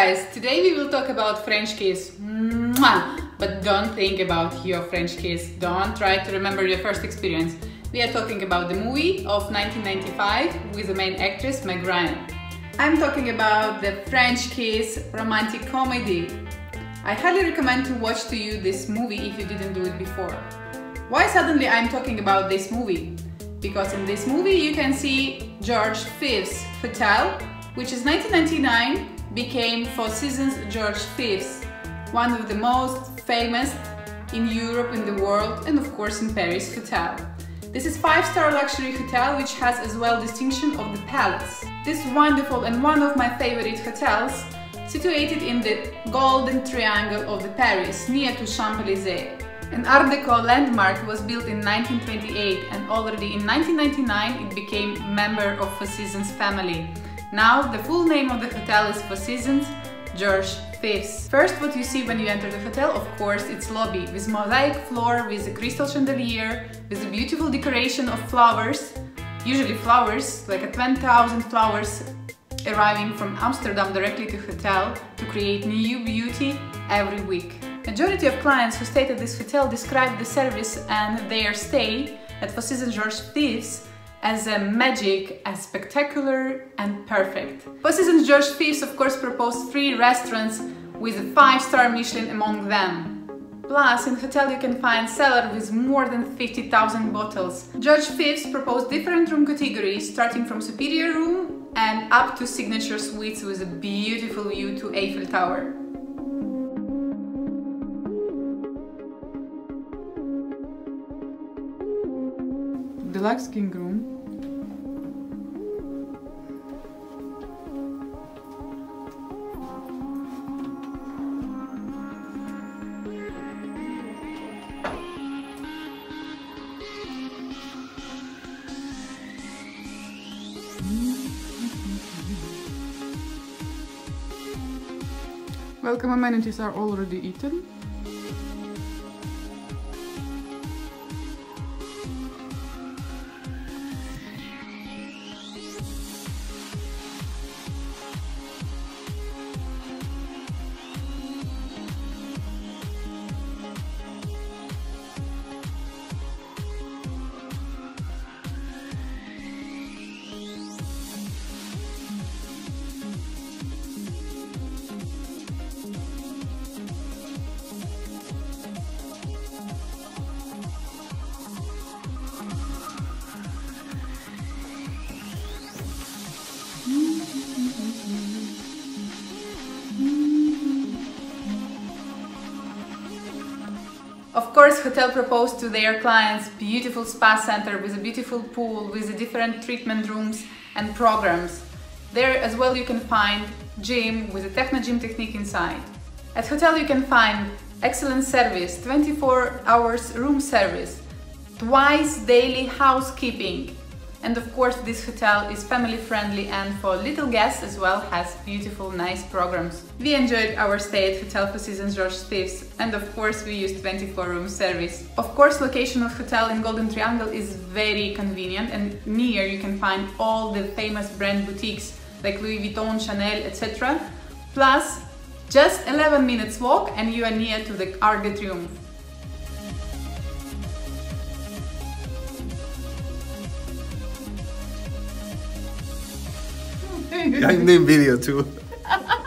guys, today we will talk about French kiss. Mwah! But don't think about your French kiss. Don't try to remember your first experience. We are talking about the movie of 1995 with the main actress Meg Ryan. I'm talking about the French kiss romantic comedy. I highly recommend to watch to you this movie if you didn't do it before. Why suddenly I'm talking about this movie? Because in this movie you can see George Fifth's Hotel, which is 1999 became Four Seasons George Fifth, one of the most famous in Europe, in the world, and of course in Paris hotel. This is five-star luxury hotel which has as well distinction of the palace. This wonderful and one of my favorite hotels situated in the Golden Triangle of the Paris, near to Champs-Élysées. An Art Deco landmark was built in 1928 and already in 1999 it became member of Four Seasons family. Now, the full name of the hotel is Four Seasons George Fifth. First, what you see when you enter the hotel, of course, it's lobby with mosaic floor, with a crystal chandelier, with a beautiful decoration of flowers, usually flowers, like 10,000 flowers arriving from Amsterdam directly to hotel to create new beauty every week. Majority of clients who stayed at this hotel described the service and their stay at Four Seasons George Fifth as a magic, as spectacular and perfect. Seasons George Fifth of course proposed three restaurants with a 5-star Michelin among them. Plus, in the hotel you can find cellar with more than 50,000 bottles. George Fifth proposed different room categories, starting from superior room and up to signature suites with a beautiful view to Eiffel Tower. Deluxe King Room Welcome amenities are already eaten. Of course, hotel proposed to their clients beautiful spa center with a beautiful pool, with different treatment rooms and programs. There as well you can find gym with a Technogym technique inside. At hotel you can find excellent service, 24 hours room service, twice daily housekeeping, and of course this hotel is family friendly and for little guests as well has beautiful nice programs. We enjoyed our stay at Hotel Four Seasons George Fifth and of course we used 24 room service. Of course location of hotel in Golden Triangle is very convenient and near you can find all the famous brand boutiques like Louis Vuitton, Chanel, etc. Plus just 11 minutes walk and you are near to the Arc de I'm doing video too.